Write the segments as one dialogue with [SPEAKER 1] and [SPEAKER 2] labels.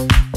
[SPEAKER 1] you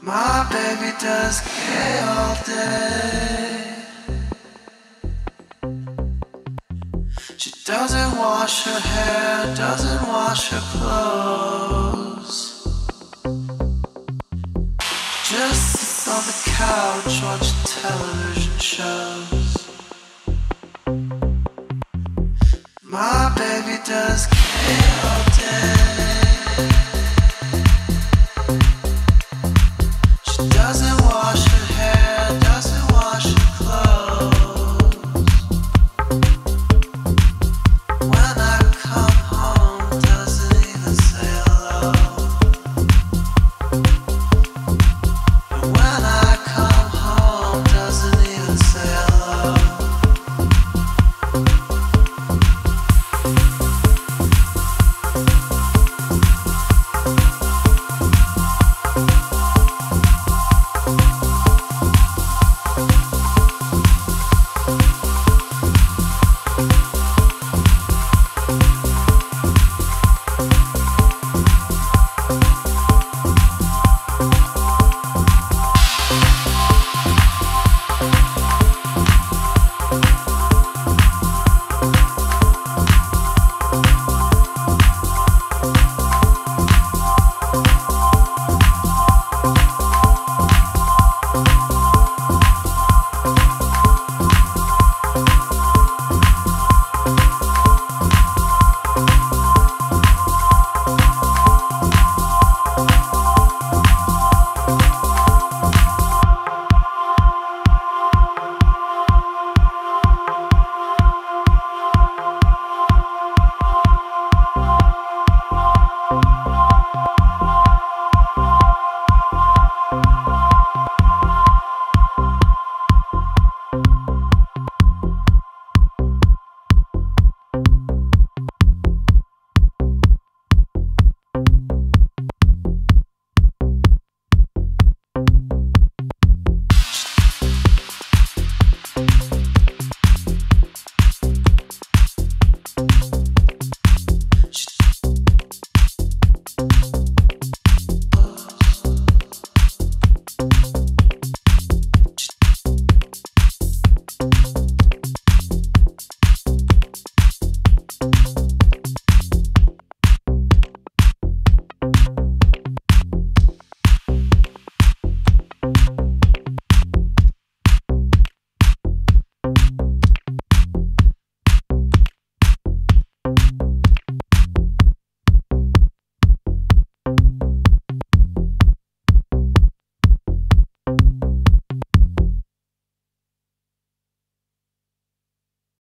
[SPEAKER 1] My baby does K all day. She doesn't wash her hair, doesn't wash her clothes. Just care.